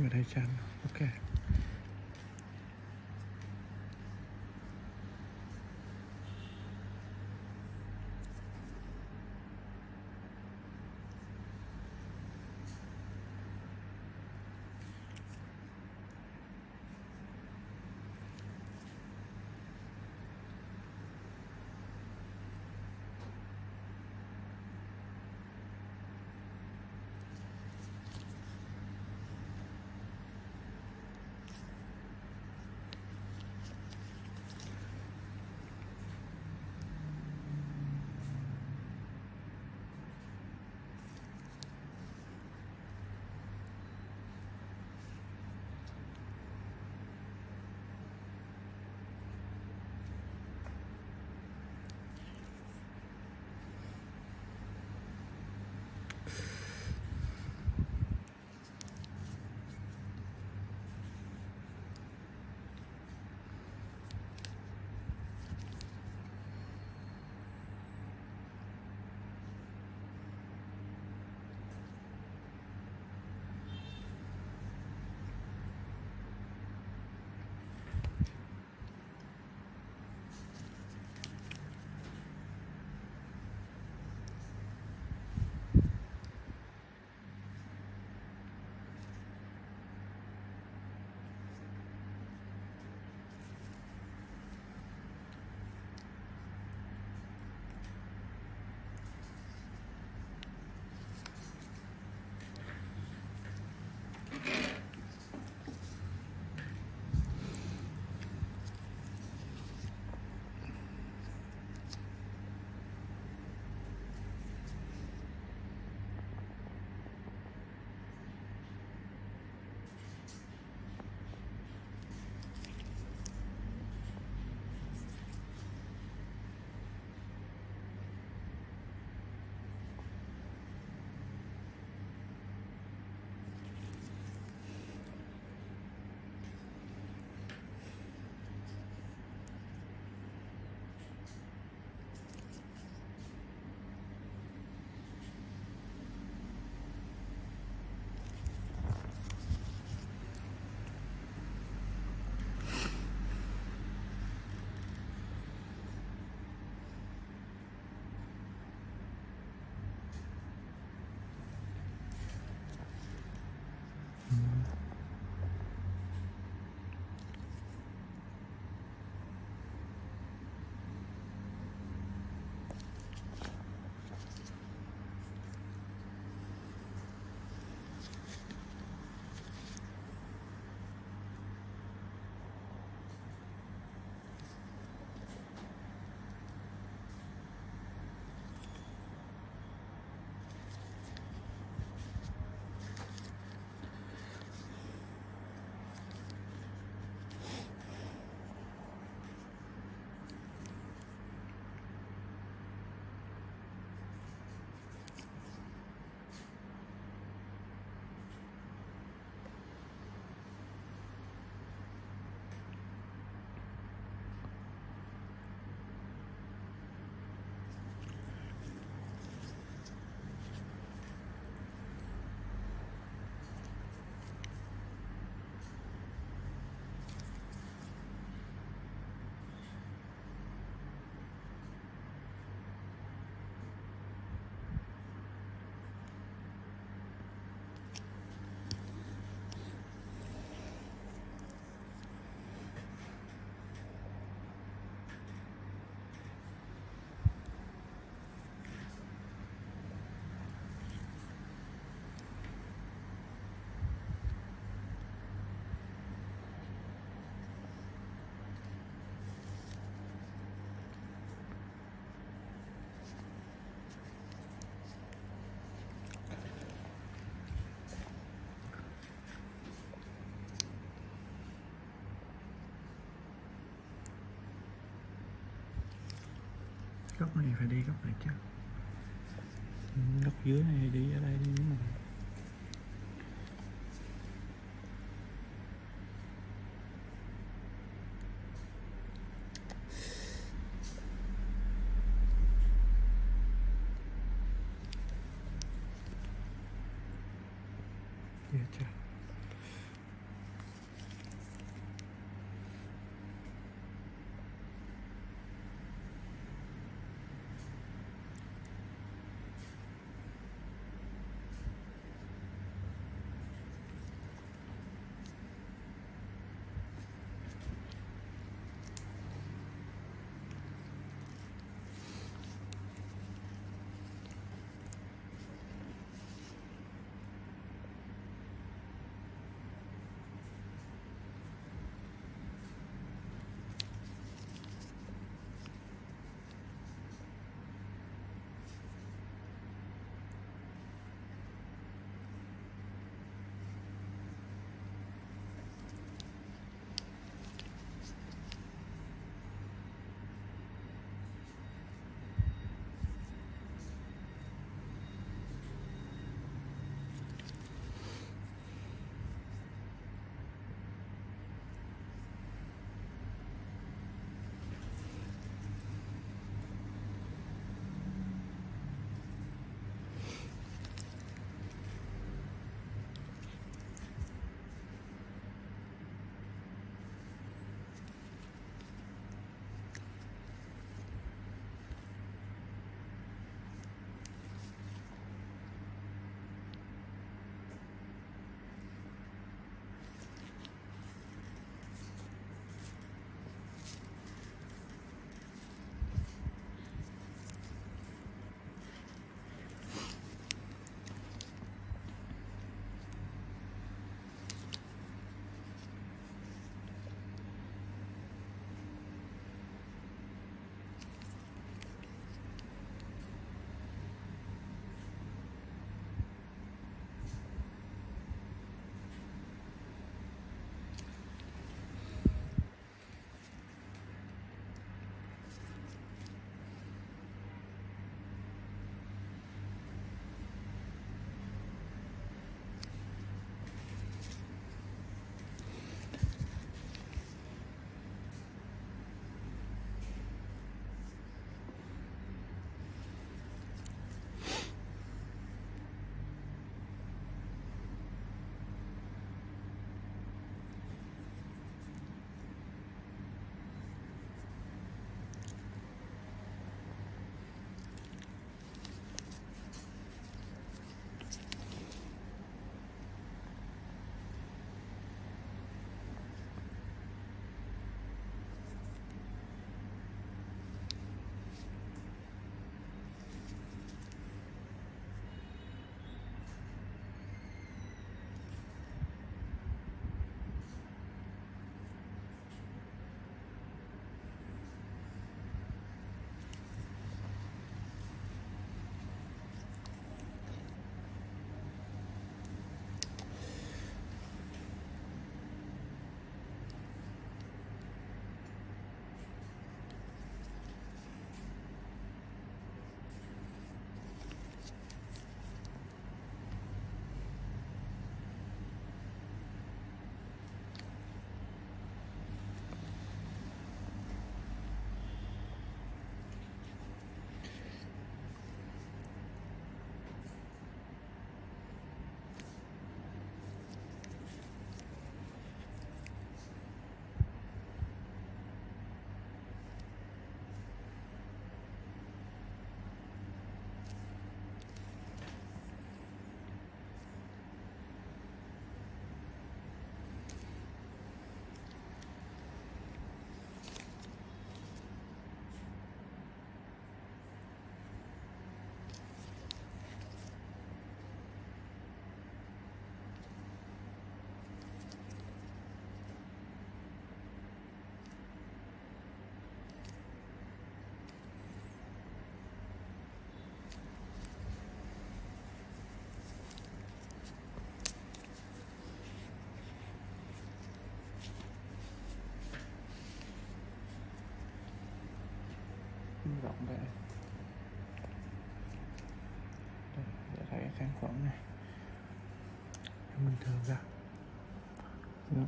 Người đây chăn. Ok. Góc này phải đi góc này chứ. Ừ, góc dưới này đi ở đây đi đúng không Yeah, rộng ra Đây, để thấy cái kháng khuẩn này. Bình thường ra. Đó.